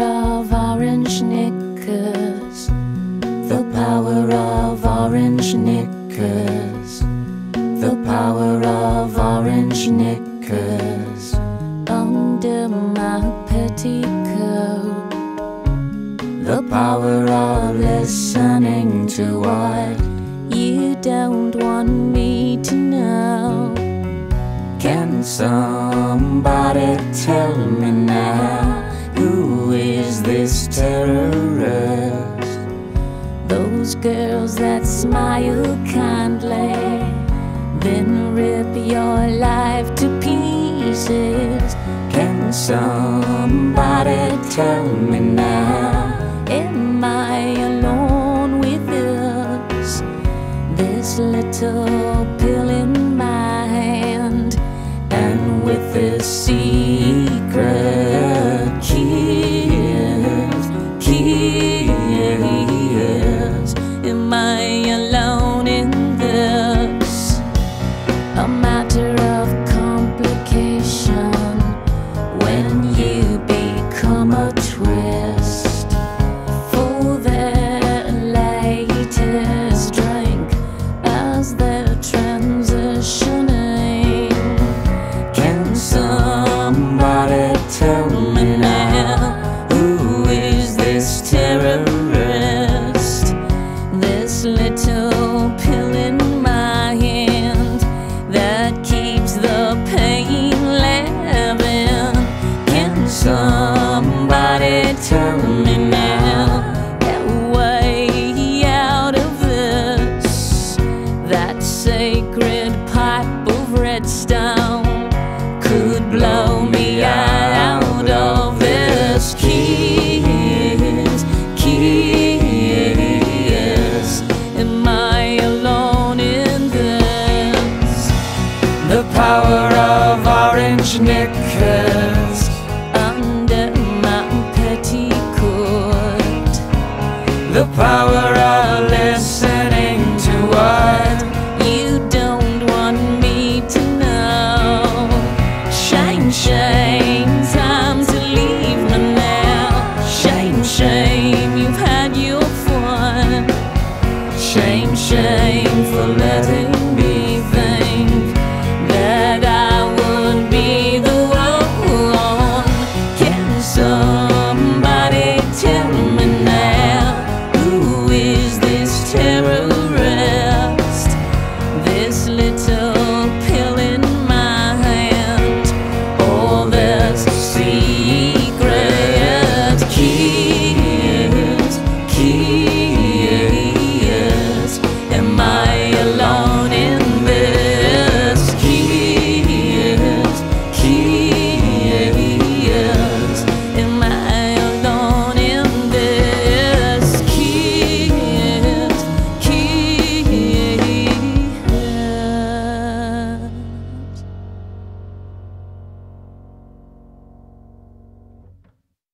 of orange knickers. The power of orange knickers. The power of orange knickers. Under my petticoat. The power of listening to what you don't want me to know. Can somebody tell me now? Is terrorist? Those girls that smile kindly, then rip your life to pieces. Can somebody tell me now? Am I alone with this? This little pill in my hand, and with this secret terrorist? This little pill in The power of orange knickers Under my petticoat. The power